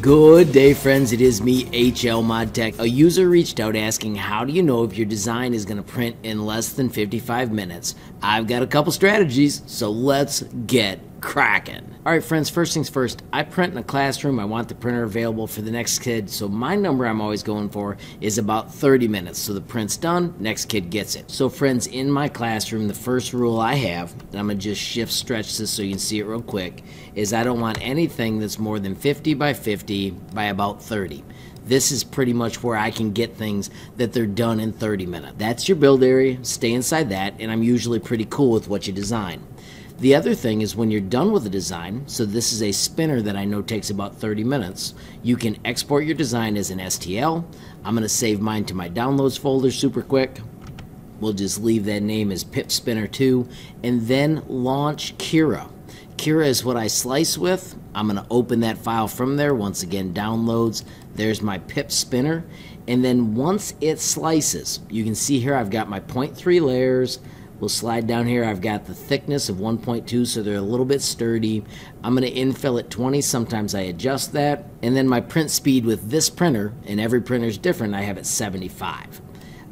Good day, friends. It is me, HL Mod Tech. A user reached out asking, How do you know if your design is going to print in less than 55 minutes? I've got a couple strategies, so let's get cracking. All right, friends, first things first, I print in a classroom. I want the printer available for the next kid. So my number I'm always going for is about 30 minutes. So the print's done, next kid gets it. So friends, in my classroom, the first rule I have, and I'm gonna just shift stretch this so you can see it real quick, is I don't want anything that's more than 50 by 50 by about 30 this is pretty much where I can get things that they're done in 30 minutes. That's your build area, stay inside that, and I'm usually pretty cool with what you design. The other thing is when you're done with the design, so this is a spinner that I know takes about 30 minutes, you can export your design as an STL. I'm going to save mine to my downloads folder super quick. We'll just leave that name as Pip Spinner 2 and then launch Cura. Cura is what I slice with. I'm going to open that file from there. Once again, downloads. There's my Pip Spinner. And then once it slices, you can see here I've got my 0.3 layers. We'll slide down here. I've got the thickness of 1.2, so they're a little bit sturdy. I'm going to infill at 20. Sometimes I adjust that. And then my print speed with this printer, and every printer is different, I have it 75.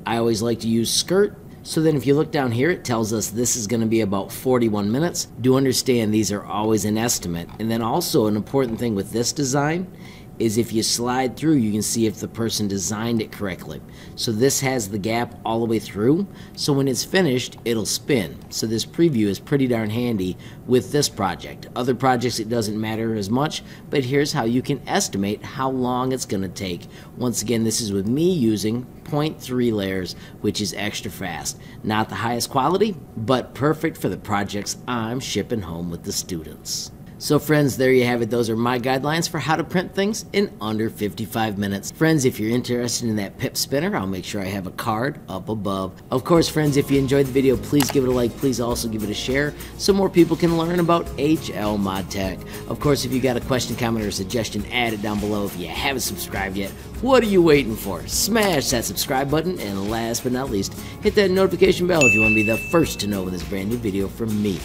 I always like to use skirt. So then if you look down here, it tells us this is going to be about 41 minutes. Do understand these are always an estimate. And then also an important thing with this design is if you slide through, you can see if the person designed it correctly. So this has the gap all the way through, so when it's finished, it'll spin. So this preview is pretty darn handy with this project. Other projects, it doesn't matter as much, but here's how you can estimate how long it's gonna take. Once again, this is with me using 0.3 layers, which is extra fast. Not the highest quality, but perfect for the projects I'm shipping home with the students. So friends, there you have it. Those are my guidelines for how to print things in under 55 minutes. Friends, if you're interested in that pip spinner, I'll make sure I have a card up above. Of course, friends, if you enjoyed the video, please give it a like. Please also give it a share so more people can learn about HL Mod Tech. Of course, if you got a question, comment, or suggestion, add it down below. If you haven't subscribed yet, what are you waiting for? Smash that subscribe button, and last but not least, hit that notification bell if you want to be the first to know when there's a brand new video from me,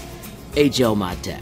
HL Mod Tech.